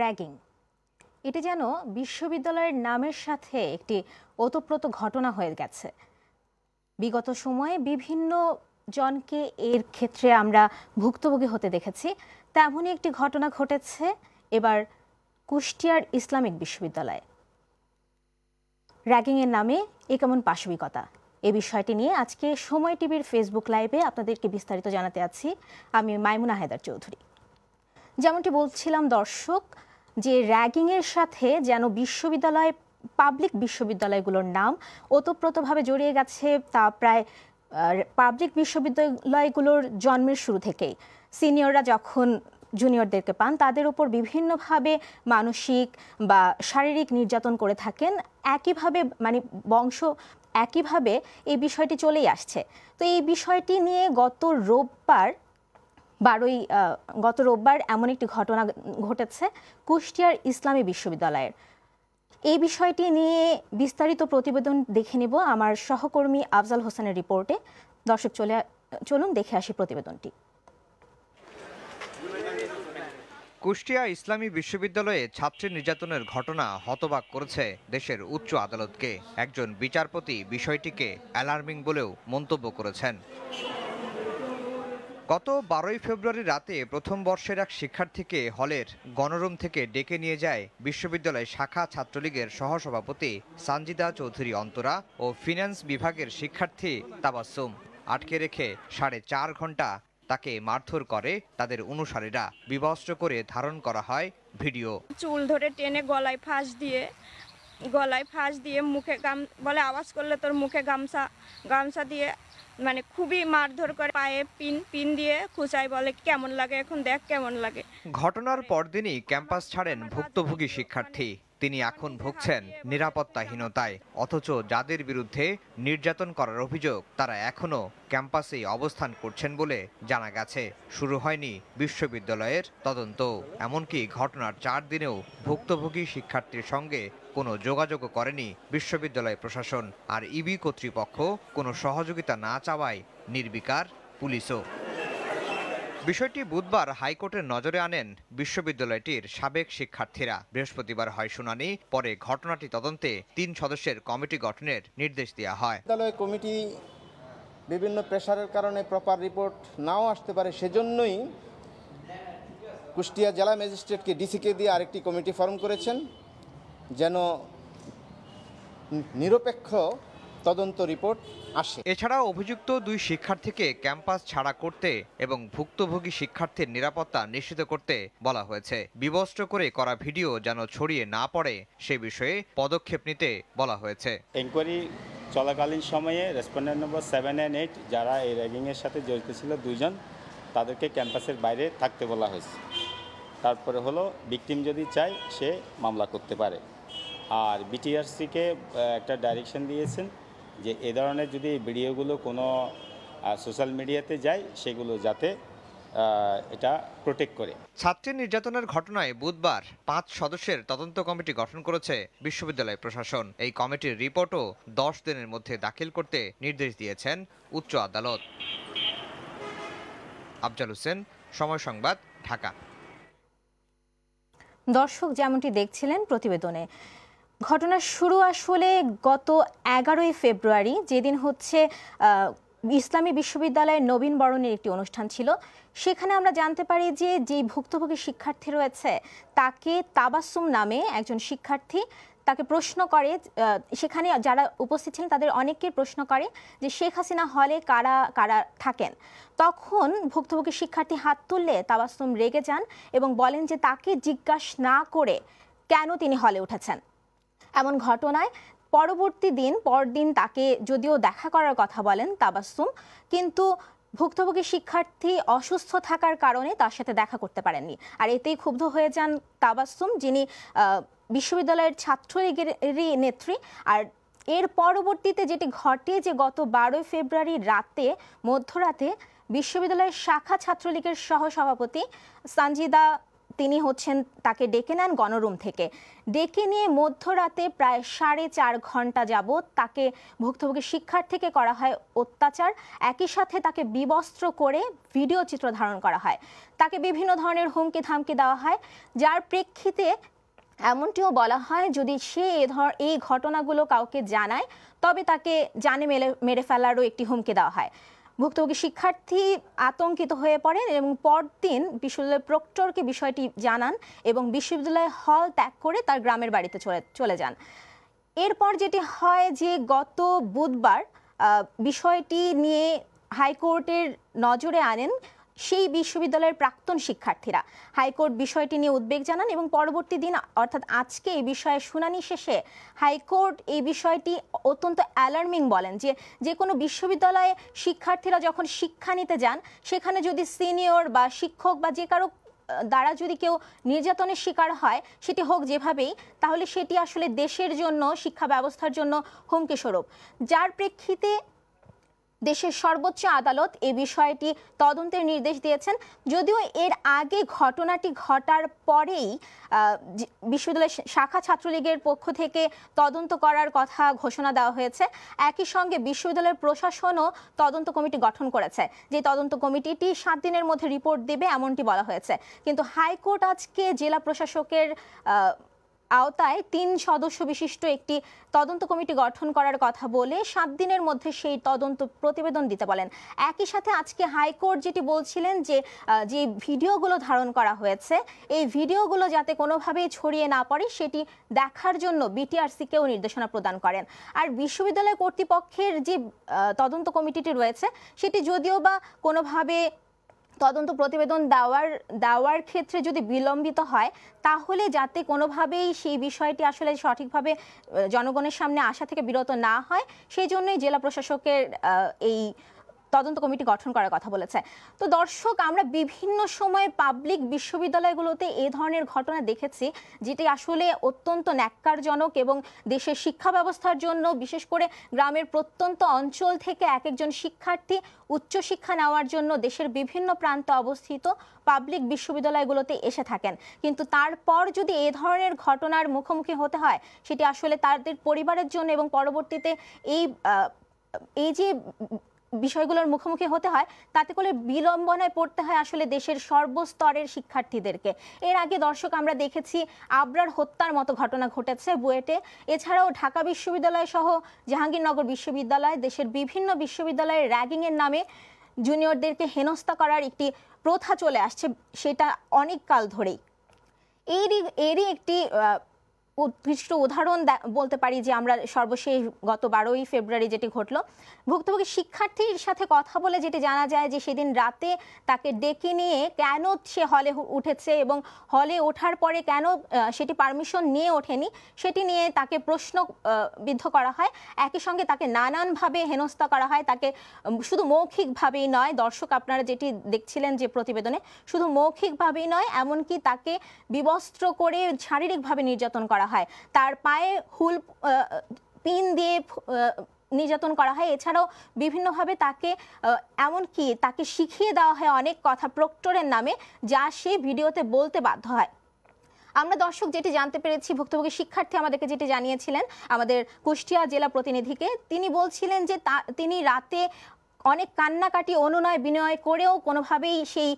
Ragging. এটি যেন বিশ্ববিদ্যালয়ের নামের সাথে একটি ওতপ্রোত ঘটনা হয়ে গেছে। বিগত সময়ে বিভিন্ন জনকে এর ক্ষেত্রে আমরা ভুক্তভোগী হতে দেখেছি। তেমনই একটি ঘটনা ঘটেছে এবার কুষ্টিয়ার ইসলামিক বিশ্ববিদ্যালয়ে। র্যাগিংয়ের নামে এ কেমন পাশবিকতা? এ বিষয়টি নিয়ে আজকে সময় টিভির ফেসবুক লাইভে আপনাদেরকে বিস্তারিত জানাতে আছি। আমি মাইমুনা হায়দার চৌধুরী। যেমনটি বলছিলাম দর্শক, যে র্যাগিংয়ের সাথে যেন বিশ্ববিদ্যালয় পাবলিক বিশ্ববিদ্যালয়গুলোর নাম ওতপ্রোতভাবে জড়িয়ে গেছে তা প্রায় পাবলিক বিশ্ববিদ্যালয়গুলোর জন্মের শুরু থেকেই। সিনিয়ররা যখন জুনিয়রদেরকে পান, তাদের উপর বিভিন্নভাবে মানসিক বা শারীরিক নির্যাতন করে থাকেন। একইভাবে মানে বংশ একইভাবে এই বিষয়টি চলেই আসছে। তো এই বিষয়টি নিয়ে গত রোববার বারোই গত রোববার এমন একটি ঘটনা ঘটেছে কুষ্টিয়ার ইসলামী বিশ্ববিদ্যালয়ের। এই বিষয়টি নিয়ে বিস্তারিত প্রতিবেদন দেখে নেব আমার সহকর্মী আফজাল হোসেনের রিপোর্টে। দর্শক চলে, চলুন দেখে আসি প্রতিবেদনটি। কুষ্টিয়া ইসলামী বিশ্ববিদ্যালয়ে ছাত্রী নির্যাতনের ঘটনা হতবাক করেছে দেশের উচ্চ আদালতকে। একজন বিচারপতি বিষয়টিকে অ্যালার্মিং বলেও মন্তব্য করেছেন। গত বারোই ফেব্রুয়ারি রাতে প্রথম বর্ষের এক শিক্ষার্থীকে হলের গণরুম থেকে ডেকে নিয়ে যায় বিশ্ববিদ্যালয় শাখা ছাত্রলীগের সহসভাপতি সানজিদা চৌধুরী অন্তরা ও ফিন্যান্স বিভাগের শিক্ষার্থী তাবাসুম আটকে রেখে সাড়ে চার ঘণ্টা তাকে মারধর করে তাদের অনুসারীরা। বিবস্ত্র করে ধারণ করা হয় ভিডিও। চুল ধরে টেনে গলায় ফাঁস দিয়ে, গলায় ফাঁস দিয়ে মুখে গাম, বলে আওয়াজ করলে তোর মুখে গামছা গামছা দিয়ে মানে খুবই মারধর করে, পায়ে পিন পিন দিয়ে খুচাই বলে, কেমন লাগে এখন দেখ, কেমন লাগে। ঘটনার পরদিনই ক্যাম্পাস ছাড়েন ভুক্তভোগী শিক্ষার্থী। তিনি এখন ভুগছেন নিরাপত্তাহীনতায়, অথচ যাদের বিরুদ্ধে নির্যাতন করার অভিযোগ, তারা এখনও ক্যাম্পাসেই অবস্থান করছেন বলে জানা গেছে। শুরু হয়নি বিশ্ববিদ্যালয়ের তদন্ত। এমনকি ঘটনার চার দিনেও ভুক্তভোগী শিক্ষার্থীর সঙ্গে কোনো যোগাযোগও করেনি বিশ্ববিদ্যালয় প্রশাসন। আর ইবি কর্তৃপক্ষ কোনো সহযোগিতা না চাওয়ায় নির্বিকার পুলিশও। বিষয়টি বুধবার হাইকোর্টের নজরে আনেন বিশ্ববিদ্যালয়টির সাবেক শিক্ষার্থীরা। বৃহস্পতিবার হয় শুনানি, পরে ঘটনাটি তদন্তে তিন সদস্যের কমিটি গঠনের নির্দেশ দেওয়া হয়। বিদ্যালয় কমিটি বিভিন্ন প্রেশারের কারণে প্রপার রিপোর্ট নাও আসতে পারে, সেজন্যই কুষ্টিয়া জেলা ম্যাজিস্ট্রেটকে ডিসিকে দিয়ে আরেকটি কমিটি ফর্ম করেছেন, যেন নিরপেক্ষ তদন্ত রিপোর্ট আসে। এছাড়াও অভিযুক্ত দুই শিক্ষার্থীকে ক্যাম্পাস ছাড়া করতে এবং ভুক্তভোগী শিক্ষার্থীর নিরাপত্তা নিশ্চিত করতে বলা হয়েছে। বিবস্ত্র করে করা ভিডিও যেন ছড়িয়ে না পড়ে সে বিষয়ে পদক্ষেপ নিতে বলা হয়েছে। এনকোয়ারি চলাকালীন সময়ে respondent number seven and eight যারা এই র্যাগিংয়ের সাথে জড়িত ছিল দুইজন তাদেরকে ক্যাম্পাসের বাইরে থাকতে বলা হয়েছে। তারপরে হলো ভিকটিম যদি চায় সে মামলা করতে পারে। আর বিটিআরসিকে একটা ডাইরেকশন দিয়েছেন যে এ ধরনের যদি ভিডিওগুলো কোনো সোশ্যাল মিডিয়াতে যায় সেগুলো যাতে এটা প্রোটেক্ট করে। ছাত্রী নির্যাতনের ঘটনায় বুধবার পাঁচ সদস্যের তদন্ত কমিটি গঠন করেছে বিশ্ববিদ্যালয় প্রশাসন। এই কমিটির রিপোর্টও দশ দিনের মধ্যে দাখিল করতে নির্দেশ দিয়েছেন উচ্চ আদালত। আফজাল হোসেন সময় সংবাদ ঢাকা। দর্শক যেমনটি দেখছিলেন প্রতিবেদনে ঘটনার শুরু আসলে গত এগারোই ফেব্রুয়ারি, যেদিন হচ্ছে ইসলামী বিশ্ববিদ্যালয়ের নবীন বরণের একটি অনুষ্ঠান ছিল। সেখানে আমরা জানতে পারি যে, যেই ভুক্তভোগী শিক্ষার্থী রয়েছে, তাকে তাবাসুম নামে একজন শিক্ষার্থী তাকে প্রশ্ন করে সেখানে যারা উপস্থিত ছিলেন তাদের অনেকেই প্রশ্ন করে যে, শেখ হাসিনা হলে কারা কারা থাকেন? তখন ভুক্তভোগী শিক্ষার্থী হাত তুললে তাবাসুম রেগে যান এবং বলেন যে, তাকে জিজ্ঞাসা না করে কেন তিনি হলে উঠেছেন? এমন ঘটনায় পরবর্তী দিন পরদিন তাকে যদিও দেখা করার কথা বলেন তাবাসুম কিন্তু ভুক্তভোগী শিক্ষার্থী অসুস্থ থাকার কারণে তার সাথে দেখা করতে পারেননি। আর এতেই ক্ষুব্ধ হয়ে যান তাবাসুম যিনি বিশ্ববিদ্যালয়ের ছাত্রলীগেরই নেত্রী। আর এর পরবর্তীতে যেটি ঘটে যে গত বারোই ফেব্রুয়ারি রাতে, মধ্যরাতে বিশ্ববিদ্যালয়ের শাখা ছাত্রলীগের সহ সভাপতি সানজিদা তিনি হচ্ছেন, তাকে ডেকে নেন গণরুম থেকে। ডেকে নিয়ে মধ্যরাতে প্রায় সাড়ে চার ঘণ্টা যাবৎ তাকে ভুক্তভোগী শিক্ষার্থীকে করা হয় অত্যাচার। একই সাথে তাকে বিবস্ত্র করে ভিডিও চিত্র ধারণ করা হয়। তাকে বিভিন্ন ধরনের হুমকি ধামকি দেওয়া হয়। যার প্রেক্ষিতে এমনটিও বলা হয়, যদি সে এ ধর, এই ঘটনাগুলো কাউকে জানায়, তবে তাকে জানে মেলে, মেরে ফেলারও একটি হুমকি দেওয়া হয়। ভুক্তভোগী শিক্ষার্থী আতঙ্কিত হয়ে পড়েন এবং পরদিন বিশ্ববিদ্যালয়ের প্রক্টরকে বিষয়টি জানান এবং বিশ্ববিদ্যালয় হল ত্যাগ করে তার গ্রামের বাড়িতে চলে চলে যান। এরপর যেটি হয় যে গত বুধবার বিষয়টি নিয়ে হাইকোর্টের নজরে আনেন সেই বিশ্ববিদ্যালয়ের প্রাক্তন শিক্ষার্থীরা। হাইকোর্ট বিষয়টি নিয়ে উদ্বেগ জানান এবং পরবর্তী দিন, অর্থাৎ আজকে এই বিষয়ে শুনানি শেষে হাইকোর্ট এই বিষয়টি অত্যন্ত অ্যালার্মিং বলেন যে যে কোনো বিশ্ববিদ্যালয়ে শিক্ষার্থীরা যখন শিক্ষা নিতে যান, সেখানে যদি সিনিয়র বা শিক্ষক বা যে কারও দ্বারা যদি কেউ নির্যাতনের শিকার হয়, সেটি হোক যেভাবেই, তাহলে সেটি আসলে দেশের জন্য, শিক্ষা ব্যবস্থার জন্য হুমকি স্বরূপ। যার প্রেক্ষিতে দেশের সর্বোচ্চ আদালত এই বিষয়টি তদন্তের নির্দেশ দিয়েছেন। যদিও এর আগে ঘটনাটি ঘটার পরেই আহ, যে- বিশ্ববিদ্যালয়ের শাখা ছাত্রলীগের পক্ষ থেকে তদন্ত করার কথা ঘোষণা দেওয়া হয়েছে। একই সঙ্গে বিশ্ববিদ্যালয়ের প্রশাসনও তদন্ত কমিটি গঠন করেছে। যে তদন্ত কমিটিটি সাত দিনের মধ্যে রিপোর্ট দেবে এমনটি বলা হয়েছে। কিন্তু হাইকোর্ট আজকে জেলা প্রশাসকের আওতায় তিন সদস্য বিশিষ্ট একটি তদন্ত কমিটি গঠন করার কথা বলে সাত দিনের মধ্যে সেই তদন্ত প্রতিবেদন দিতে বলেন। একই সাথে আজকে হাইকোর্ট যেটি বলছিলেন যে যে ভিডিওগুলো ধারণ করা হয়েছে, এই ভিডিওগুলো যাতে কোনোভাবেই ছড়িয়ে না পড়ে, সেটি দেখার জন্য বিটিআরসিকেও নির্দেশনা প্রদান করেন। আর বিশ্ববিদ্যালয় কর্তৃপক্ষের যে তদন্ত কমিটিটি রয়েছে, সেটি যদিও বা কোনোভাবে তদন্ত প্রতিবেদন দেওয়ার দেওয়ার ক্ষেত্রে যদি বিলম্বিত হয়, তাহলে যাতে কোনোভাবেই সেই বিষয়টি আসলে সঠিকভাবে জনগণের সামনে আসা থেকে বিরত না হয়, সেই জন্যই জেলা প্রশাসকের এই তদন্ত কমিটি গঠন করার কথা বলেছে। তো দর্শক, আমরা বিভিন্ন সময়ে পাবলিক বিশ্ববিদ্যালয়গুলোতে এই ধরনের ঘটনা দেখেছি, যেটি আসলে অত্যন্ত ন্যাক্কারজনক এবং দেশের শিক্ষা ব্যবস্থার জন্য, বিশেষ করে গ্রামের প্রত্যন্ত অঞ্চল থেকে এক একজন শিক্ষার্থী উচ্চশিক্ষা নেওয়ার জন্য দেশের বিভিন্ন প্রান্তে অবস্থিত পাবলিক বিশ্ববিদ্যালয়গুলোতে এসে থাকেন। কিন্তু তারপর যদি এ ধরনের ঘটনার মুখোমুখি হতে হয়, সেটি আসলে তাদের পরিবারের জন্য এবং পরবর্তীতে এই এই যে বিষয়গুলোর মুখোমুখি হতে হয়, তাতে করে বিলম্বনায় পড়তে হয় আসলে দেশের সর্বস্তরের শিক্ষার্থীদেরকে। এর আগে দর্শক আমরা দেখেছি আবরার হত্যার মতো ঘটনা ঘটেছে বুয়েটে। এছাড়াও ঢাকা বিশ্ববিদ্যালয় সহ জাহাঙ্গীরনগর বিশ্ববিদ্যালয় দেশের বিভিন্ন বিশ্ববিদ্যালয়ের র্যাগিংয়ের নামে জুনিয়রদেরকে হেনস্থা করার একটি প্রথা চলে আসছে, সেটা অনেক কাল ধরেই। এরই এরই একটি উৎকৃষ্ট উদাহরণ বলতে পারি যে আমরা সর্বশেষ গত বারোই ফেব্রুয়ারি যেটি ঘটলো। ভুক্তভোগী শিক্ষার্থীর সাথে কথা বলে যেটি জানা যায় যে সেদিন রাতে তাকে ডেকে নিয়ে কেন সে হলে উঠেছে এবং হলে ওঠার পরে কেন সেটি পারমিশন নিয়ে ওঠেনি সেটি নিয়ে তাকে প্রশ্ন বিদ্ধ করা হয়। একই সঙ্গে তাকে নানানভাবে হেনস্থা করা হয়। তাকে শুধু মৌখিকভাবেই নয়, দর্শক আপনারা যেটি দেখছিলেন যে প্রতিবেদনে, শুধু মৌখিকভাবেই নয়, এমনকি তাকে বিবস্ত্র করে শারীরিকভাবে নির্যাতন করা তার পায়ে হুল পিন দিয়ে নির্যাতন করা হয়। এছাড়াও বিভিন্নভাবে তাকে আহ, এমনকি তাকে শিখিয়ে দেওয়া হয় অনেক কথা প্রক্টরের নামে যা সে ভিডিওতে বলতে বাধ্য হয়। আমরা দর্শক যেটি জানতে পেরেছি ভুক্তভোগী শিক্ষার্থী আমাদেরকে যেটি জানিয়েছিলেন আমাদের কুষ্টিয়া জেলা প্রতিনিধিকে তিনি বলছিলেন যে তিনি রাতে অনেক কান্নাকাটি অনুনয় বিনয় করেও কোনোভাবেই সেই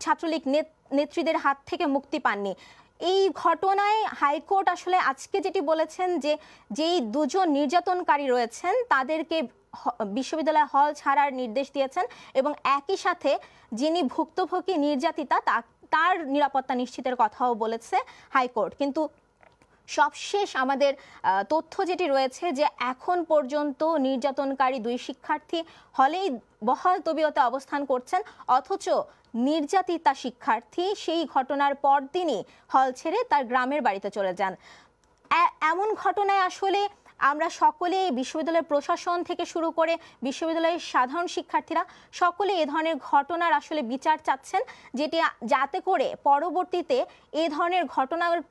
ছাত্রলীগ নেত- নেত্রীদের হাত থেকে মুক্তি পাননি। এই ঘটনায় হাইকোর্ট আসলে আজকে যেটি বলেছেন যে যেই দুজন নির্যাতনকারী রয়েছেন, তাদেরকে বিশ্ববিদ্যালয় হল ছাড়ার নির্দেশ দিয়েছেন এবং একই সাথে যিনি ভুক্তভোগী নির্যাতিতা তার নিরাপত্তা নিশ্চিতের কথাও বলেছে হাইকোর্ট। কিন্তু সবশেষ আমাদের তথ্য যেটি রয়েছে যে এখন পর্যন্ত নির্যাতনকারী দুই শিক্ষার্থী হলেই বহাল তবিয়তে অবস্থান করছেন, অথচ নির্যাতিতা শিক্ষার্থী সেই ঘটনার পরদিনই হল ছেড়ে তার গ্রামের বাড়িতে চলে যান। এমন ঘটনায় আসলে আমরা সকলে বিশ্ববিদ্যালয়ের প্রশাসন থেকে শুরু করে বিশ্ববিদ্যালয়ের সাধারণ শিক্ষার্থীরা সকলে এ ধরনের ঘটনার আসলে বিচার চাচ্ছেন, যেটি যাতে করে পরবর্তীতে এ ধরনের ঘটনার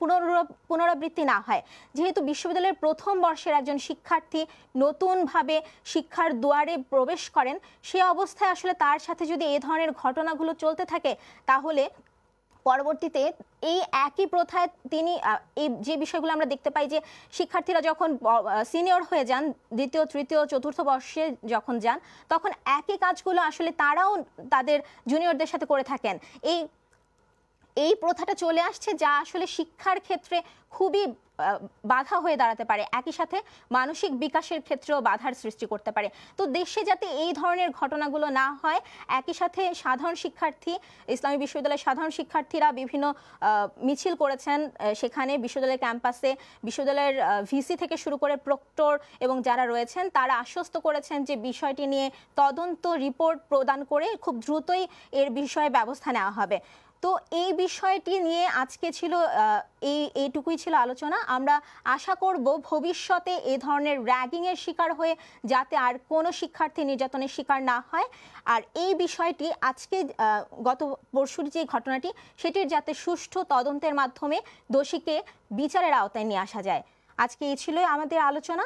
পুনরাবৃত্তি না হয়। যেহেতু বিশ্ববিদ্যালয়ের প্রথম বর্ষের একজন শিক্ষার্থী নতুনভাবে শিক্ষার দুয়ারে প্রবেশ করেন, সে অবস্থায় আসলে তার সাথে যদি এ ধরনের ঘটনাগুলো চলতে থাকে, তাহলে পরবর্তীতে এই একই প্রথায় তিনি এই যে বিষয়গুলো আমরা দেখতে পাই যে শিক্ষার্থীরা যখন সিনিয়র হয়ে যান, দ্বিতীয়, তৃতীয়, চতুর্থ বর্ষে যখন যান, তখন একই কাজগুলো আসলে তারাও তাদের জুনিয়রদের সাথে করে থাকেন। এই এই প্রথাটা চলে আসছে যা আসলে শিক্ষার ক্ষেত্রে খুবই বাধা হয়ে দাঁড়াতে পারে। একই সাথে মানসিক বিকাশের ক্ষেত্রেও বাধার সৃষ্টি করতে পারে। তো দেশে যাতে এই ধরনের ঘটনাগুলো না হয়, একই সাথে সাধারণ শিক্ষার্থী, ইসলামী বিশ্ববিদ্যালয়ের সাধারণ শিক্ষার্থীরা বিভিন্ন মিছিল করেছেন। সেখানে বিশ্ববিদ্যালয়ের ক্যাম্পাসে বিশ্ববিদ্যালয়ের ভিসি থেকে শুরু করে প্রক্টর এবং যারা রয়েছেন, তারা আশ্বস্ত করেছেন যে বিষয়টি নিয়ে তদন্ত রিপোর্ট প্রদান করে খুব দ্রুতই এর বিষয়ে ব্যবস্থা নেওয়া হবে। তো এই বিষয়টি নিয়ে আজকে ছিল এই, এইটুকুই ছিল আলোচনা। আমরা আশা করব ভবিষ্যতে এ ধরনের র্যাগিংয়ের শিকার হয়ে যাতে আর কোনো শিক্ষার্থী নির্যাতনের শিকার না হয়। আর এই বিষয়টি আজকে গত পরশুর যে ঘটনাটি, সেটির যাতে সুষ্ঠু তদন্তের মাধ্যমে দোষীকে বিচারের আওতায় নিয়ে আসা যায়। আজকে এই ছিল আমাদের আলোচনা।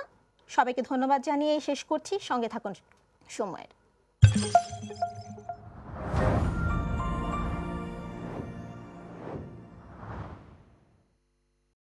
সবাইকে ধন্যবাদ জানিয়ে শেষ করছি। সঙ্গে থাকুন সময়ের।